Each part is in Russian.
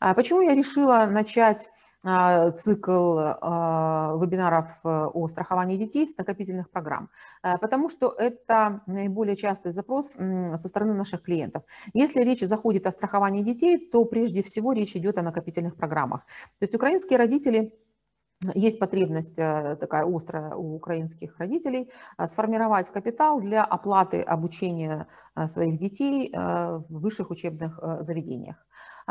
Почему я решила начать а, цикл а, вебинаров э, о страховании детей с накопительных программ, э, потому что это наиболее частый запрос со стороны наших клиентов. Если речь заходит о страховании детей, то прежде всего речь идет о накопительных программах. То есть украинские родители есть потребность э, такая острая у украинских родителей сформировать капитал для оплаты обучения своих детей в высших учебных заведениях.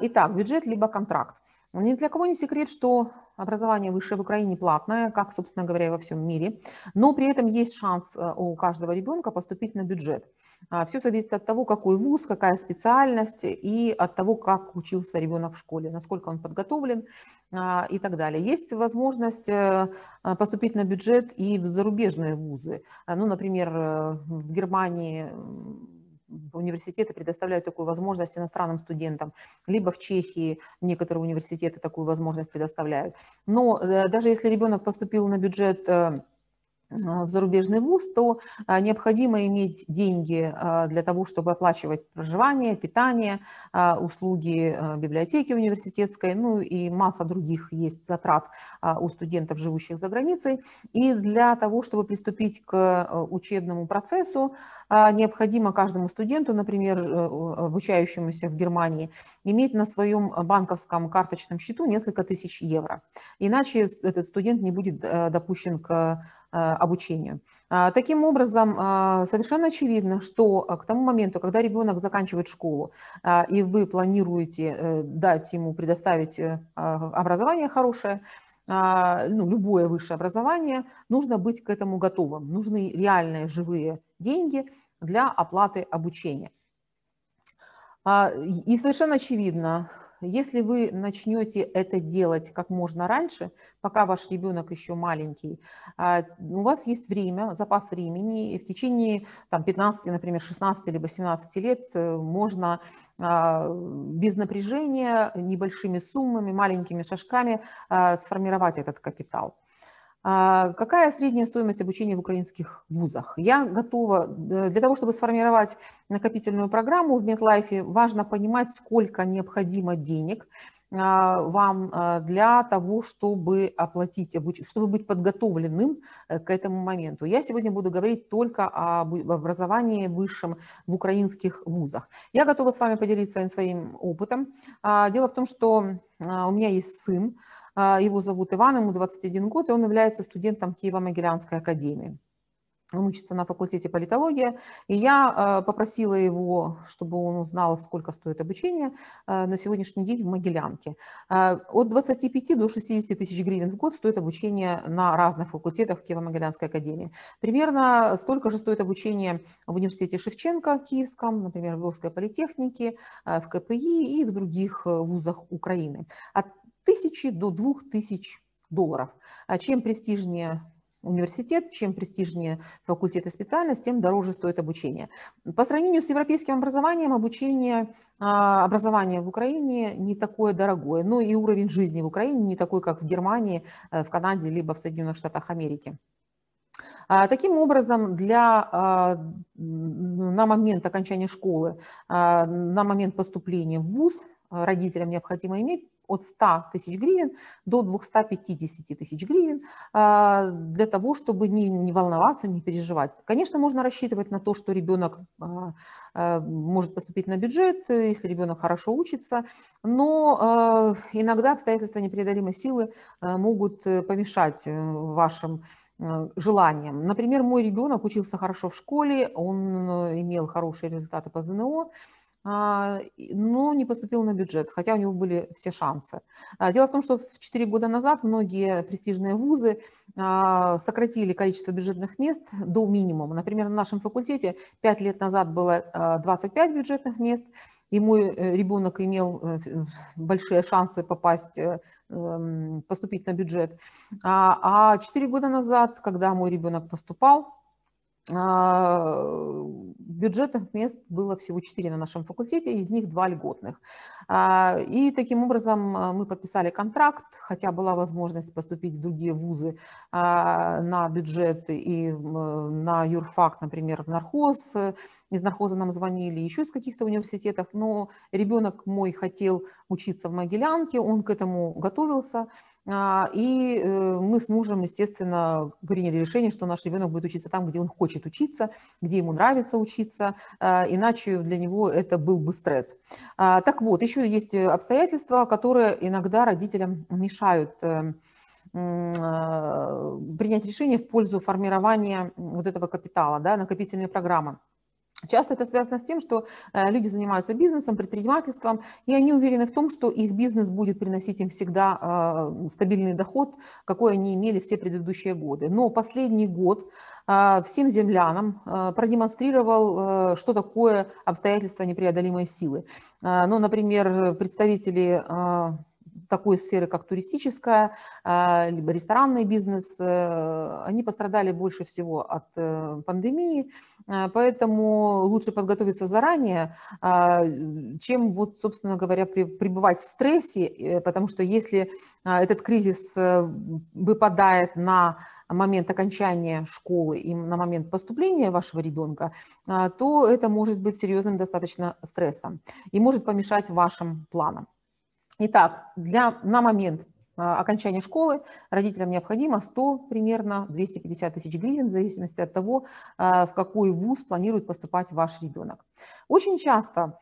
Итак, бюджет либо контракт. Ни для кого не секрет, что образование высшее в Украине платное, как, собственно говоря, и во всем мире, но при этом есть шанс э, у каждого ребенка поступить на бюджет. А, Все зависит от того, какой вуз, какая специальность и от того, как учился ребенок в школе, насколько он подготовлен а, и так далее. Есть возможность э, поступить на бюджет и в зарубежные вузы. Ну, например, э, в Германии университеты предоставляют такую возможность иностранным студентам, либо в Чехии некоторые университеты такую возможность предоставляют. Но э, даже если ребенок поступил на бюджет э, в зарубежный вуз, то а, необходимо иметь деньги а, для того, чтобы оплачивать проживание, питание, услуги библиотеки университетской, ну и масса других есть затрат у студентов, живущих за границей. И для того, чтобы приступить к учебному процессу, необходимо каждому студенту, например, э, обучающемуся в Германии, иметь на своем банковском карточном счету несколько тысяч евро. Иначе этот студент не будет э, допущен к Э, обучению. А, таким образом, а, совершенно очевидно, что к тому моменту, когда ребенок заканчивает школу, а, и вы планируете э, дать ему, предоставить э, образование хорошее, ну, любое высшее образование, нужно быть к этому готовым. Нужны реальные живые деньги для оплаты обучения. И совершенно очевидно, если вы начнете это делать как можно раньше, пока ваш ребенок еще маленький, а, у вас есть время, запас времени, и в течение там, 15, например, 16 либо 17 лет э, можно а, без напряжения, небольшими суммами, маленькими шажками а, сформировать этот капитал. А, какая средняя стоимость обучения в украинских вузах? Я готова, э, для того, чтобы сформировать накопительную программу в MedLife, важно понимать, сколько необходимо денег а, вам а, для того, чтобы оплатить, чтобы быть подготовленным э, к этому моменту. Я сегодня буду говорить только об образовании высшем в украинских вузах. Я готова с вами поделиться своим опытом. Дело в том, что у меня есть сын, а, его зовут Иван, ему 21 год, и он является студентом Киево-Могилянской академии. Он учится на факультете политологии, и я а, попросила его, чтобы он узнал, сколько стоит обучение а, на сегодняшний день в Могилянке. От 25 до 60 тысяч гривен в год стоит обучение на разных факультетах Киево-Могилянской академии. Примерно столько же стоит обучение в университете Шевченко Киевском, например, в Львовской политехнике, в КПИ и в других вузах Украины. От тысячи до двух тысяч долларов. А чем престижнее университет, чем престижнее факультет и специальность, тем дороже стоит обучение. По сравнению с европейским образованием, обучение, а, образование в Украине не такое дорогое, но и уровень жизни в Украине не такой, как в Германии, э, в Канаде, либо в Соединенных Штатах Америки. А, таким образом, для, а, на момент окончания школы, на момент поступления в ВУЗ родителям необходимо иметь от 100 тысяч гривен до 250 тысяч гривен а, для того, чтобы не, не волноваться, не переживать. Конечно, можно рассчитывать на то, что ребенок а, а, может поступить на бюджет, если ребенок хорошо учится, но иногда обстоятельства непреодолимой силы могут помешать э, вашим э, желаниям. Например, мой ребенок учился хорошо в школе, он э, имел хорошие результаты по ЗНО, но не поступил на бюджет, хотя у него были все шансы. А, дело в том, что 4 года назад многие престижные вузы а, сократили количество бюджетных мест до минимума. Например, на нашем факультете 5 лет назад было 25 бюджетных мест, и мой э, ребенок имел э, большие шансы попасть, э, эм, поступить на бюджет. А 4 года назад, когда мой ребенок поступал, бюджетных мест было всего 4 на нашем факультете, из них 2 льготных. А, и таким образом а, мы подписали контракт, хотя была возможность поступить в другие вузы на бюджет и на юрфак, например, в нархоз. Из нархоза нам звонили, еще из каких-то университетов, но ребенок мой хотел учиться в Могилянке, он к этому готовился. А, и э, мы с мужем, естественно, приняли решение, что наш ребенок будет учиться там, где он хочет учиться, где ему нравится учиться, а, иначе для него это был бы стресс. А, так вот, еще есть обстоятельства, которые иногда родителям мешают э, принять решение в пользу формирования вот этого капитала, да, накопительные программы. Часто это связано с тем, что э, люди занимаются бизнесом, предпринимательством, и они уверены в том, что их бизнес будет приносить им всегда э, стабильный доход, какой они имели все предыдущие годы. Но последний год э, всем землянам продемонстрировал, что такое обстоятельства непреодолимой силы. Ну, например, представители такой сферы, как туристическая, а, либо ресторанный бизнес, э, они пострадали больше всего от э, пандемии, э, поэтому лучше подготовиться заранее, а, чем вот, собственно говоря, пребывать в стрессе, потому что если а, этот кризис выпадает на момент окончания школы и на момент поступления вашего ребенка, то это может быть серьезным достаточно стрессом и может помешать вашим планам. Итак, для, на момент а, окончания школы родителям необходимо 100 примерно 250 тысяч гривен в зависимости от того, а, в какой вуз планирует поступать ваш ребенок. Очень часто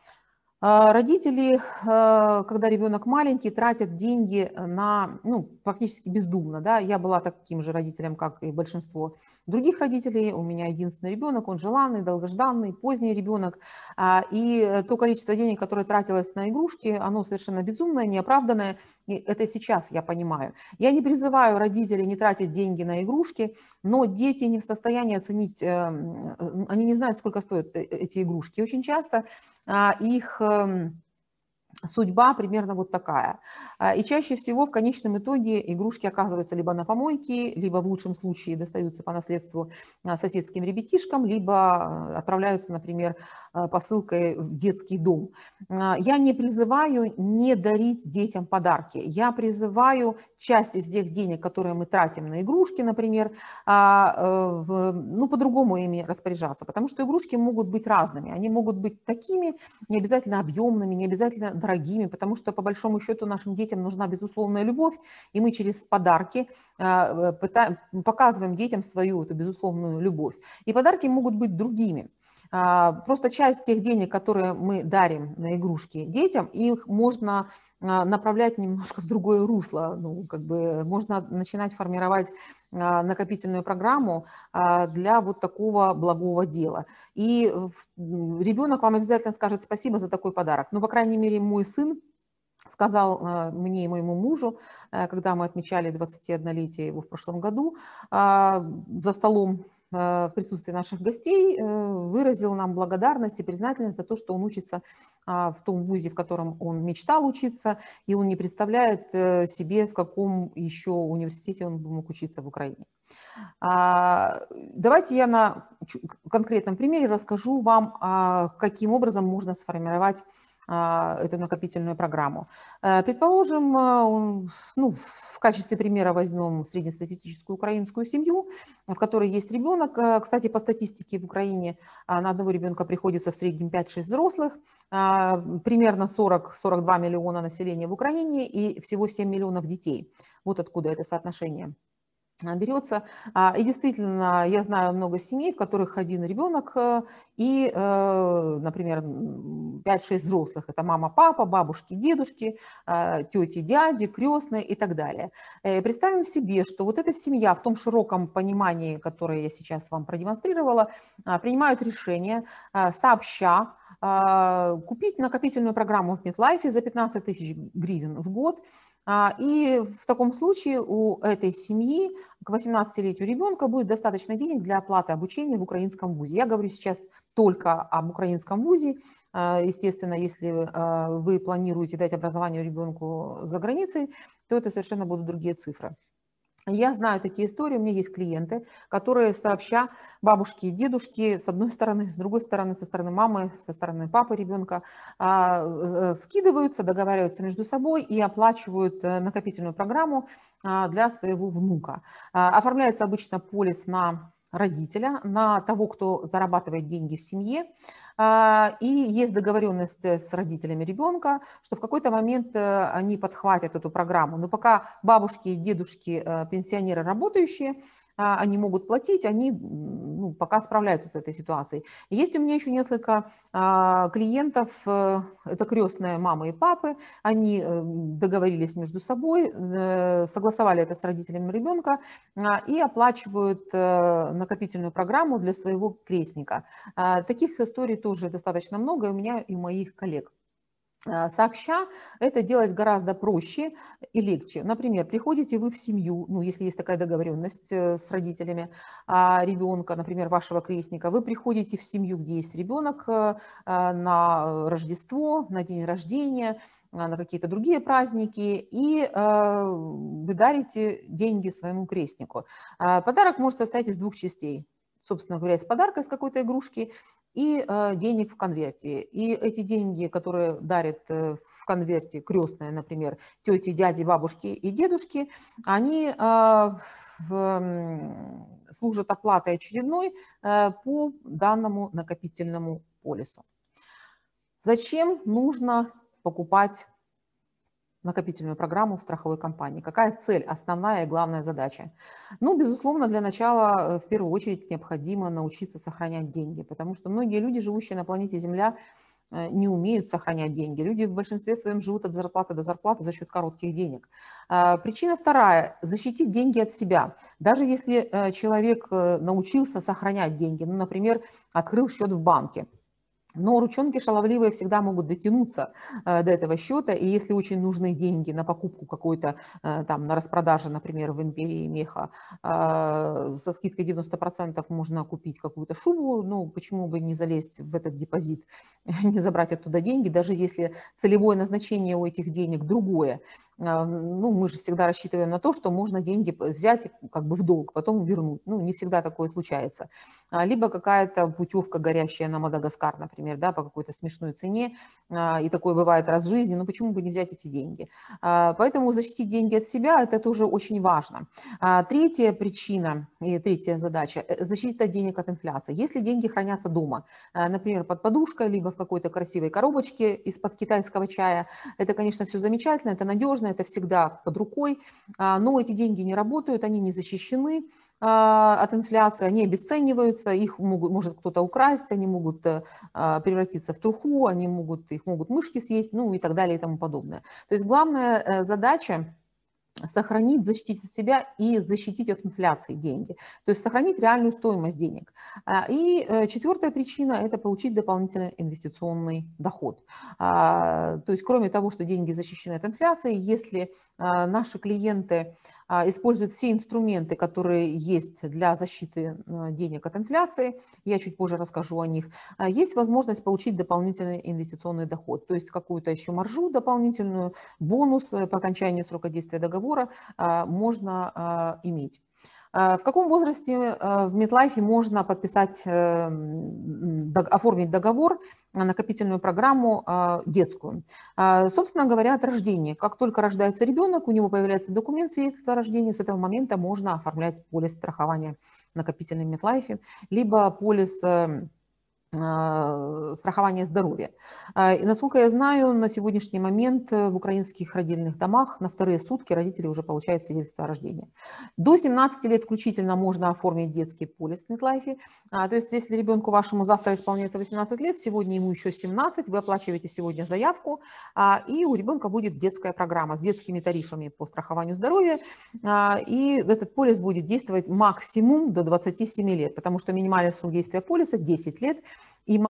родители, а, когда ребенок маленький, тратят деньги на, ну, практически бездумно, да, я была таким же родителем, как и большинство других родителей, у меня единственный ребенок, он желанный, долгожданный, поздний ребенок, а, и то количество денег, которое тратилось на игрушки, оно совершенно безумное, неоправданное, и это сейчас я понимаю. Я не призываю родителей не тратить деньги на игрушки, но дети не в состоянии оценить, эм, они не знают, сколько стоят э, эти игрушки. Очень часто их Эм, судьба примерно вот такая. А, и чаще всего в конечном итоге игрушки оказываются либо на помойке, либо в лучшем случае достаются по наследству а, соседским ребятишкам, либо а, отправляются, например, посылкой в детский дом. Я не призываю не дарить детям подарки. Я призываю часть из тех денег, которые мы тратим на игрушки, например, э, ну, по-другому ими распоряжаться, потому что игрушки могут быть разными. Они могут быть такими, не обязательно объемными, не обязательно дорогими, потому что по большому счету нашим детям нужна безусловная любовь, и мы через подарки а, э, показываем детям свою эту безусловную любовь. И подарки могут быть другими. А, просто часть тех денег, которые мы дарим на игрушки детям, их можно а, направлять немножко в другое русло. Ну, как бы можно начинать формировать накопительную программу для вот такого благого дела. И ребенок вам обязательно скажет спасибо за такой подарок. Ну, по крайней мере, мой сын сказал мне и моему мужу, когда мы отмечали 21-летие его в прошлом году, за столом в присутствии наших гостей э, выразил нам благодарность и признательность за то, что он учится а, в том вузе, в котором он мечтал учиться, и он не представляет э, себе, в каком еще университете он мог учиться в Украине. А, давайте я на конкретном примере расскажу вам, а, каким образом можно сформировать эту накопительную программу. Э, предположим, э, ну, в качестве примера возьмем среднестатистическую украинскую семью, в которой есть ребенок. Э, кстати, по статистике в Украине на одного ребенка приходится в среднем 5-6 взрослых, примерно 40-42 миллиона населения в Украине и всего 7 миллионов детей. Вот откуда это соотношение. А, берется. А, и действительно, я знаю много семей, в которых один ребенок э, и, э, например, 5-6 взрослых. Это мама, папа, бабушки, дедушки, а, тети, дяди, крестные и так далее. Э, представим себе, что вот эта семья в том широком понимании, которое я сейчас вам продемонстрировала, принимают решение сообща купить накопительную программу в MetLife за 15 тысяч гривен в год и в таком случае у этой семьи к 18-летию ребенка будет достаточно денег для оплаты обучения в украинском вузе. Я говорю сейчас только об украинском вузе. А, естественно, если а, вы планируете дать образование ребенку за границей, то это совершенно будут другие цифры. Я знаю такие истории, у меня есть клиенты, которые сообща бабушки и дедушки с одной стороны, с другой стороны, со стороны мамы, со стороны папы ребенка, а, э, скидываются, договариваются между собой и оплачивают э, накопительную программу а, для своего внука. А, оформляется обычно полис на родителя, на того, кто зарабатывает деньги в семье. А, и есть договоренность с родителями ребенка, что в какой-то момент э, они подхватят эту программу. Но пока бабушки, дедушки, э, пенсионеры работающие, они могут платить, они ну, пока справляются с этой ситуацией. Есть у меня еще несколько а, клиентов, это крестные мамы и папы, они договорились между собой, согласовали это с родителями ребенка и оплачивают накопительную программу для своего крестника. Таких историй тоже достаточно много у меня, и у моих коллег. А, сообща это делать гораздо проще и легче. Например, приходите вы в семью, ну, если есть такая договоренность э, с родителями а, ребенка, например, вашего крестника, вы приходите в семью, где есть ребенок э, а, на Рождество, на день рождения, на какие-то другие праздники, и вы дарите деньги своему крестнику. Подарок может состоять из двух частей собственно говоря, из подарка, из какой-то игрушки, и э, денег в конверте. И эти деньги, которые дарят э, в конверте крестные, например, тети, дяди, бабушки и дедушки, они э, служат оплатой очередной по данному накопительному полису. Зачем нужно покупать накопительную программу в страховой компании? Какая цель, основная и главная задача? Ну, безусловно, для начала э, в первую очередь необходимо научиться сохранять деньги, потому что многие люди, живущие на планете Земля, э, не умеют сохранять деньги. Люди в большинстве своем живут от зарплаты до зарплаты за счет коротких денег. А, причина вторая – защитить деньги от себя. Даже если э, человек научился сохранять деньги, ну, например, открыл счет в банке – но ручонки шаловливые всегда могут дотянуться э, до этого счета, и если очень нужны деньги на покупку какой-то, э, там, на распродаже, например, в империи меха, э, со скидкой 90% можно купить какую-то шубу, ну, почему бы не залезть в этот депозит, не забрать оттуда деньги, даже если целевое назначение у этих денег другое, ну, мы же всегда рассчитываем на то, что можно деньги взять как бы в долг, потом вернуть. Ну, не всегда такое случается. А, либо какая-то путевка горящая на Мадагаскар, например, да, по какой-то смешной цене, а, и такое бывает раз в жизни, ну, почему бы не взять эти деньги? Поэтому защитить деньги от себя – это тоже очень важно. Третья причина и третья задача – э, защита денег от инфляции. Если деньги хранятся дома, например, под подушкой, либо в какой-то красивой коробочке из-под китайского чая, это, конечно, все замечательно, это надежно, возможно, это всегда под рукой, а, но эти деньги не работают, они не защищены а, от инфляции, они обесцениваются, их могут, может кто-то украсть, они могут э, а, превратиться в труху, они могут, их могут мышки съесть, ну и так далее и тому подобное. То есть главная э, задача сохранить, защитить себя и защитить от инфляции деньги. То есть сохранить реальную стоимость денег. А, и э, четвертая причина – это получить дополнительный инвестиционный доход. А, то есть кроме того, что деньги защищены от инфляции, если а, наши клиенты а, используют все инструменты, которые есть для защиты а, денег от инфляции, я чуть позже расскажу о них, а, есть возможность получить дополнительный инвестиционный доход, то есть какую-то еще маржу дополнительную, бонус э, по окончанию срока действия договора можно иметь. В каком возрасте в MetLife можно подписать, э, оформить договор накопительную программу а, детскую. А, собственно говоря, от рождения. Как только рождается ребенок, у него появляется документ свидетельства о рождении, с этого момента можно оформлять полис страхования накопительной MetLife, либо полис э, а, страхования здоровья. А, и насколько я знаю, на сегодняшний момент э, в украинских родильных домах на вторые сутки родители уже получают свидетельство о рождении. До 17 лет включительно можно оформить детский полис в MetLife. А, то есть если ребенку вашему завтра исполняется 18 лет, сегодня ему еще 17, вы оплачиваете сегодня заявку, и у ребенка будет детская программа с детскими тарифами по страхованию здоровья. И этот полис будет действовать максимум до 27 лет, потому что минимальный срок действия полиса 10 лет –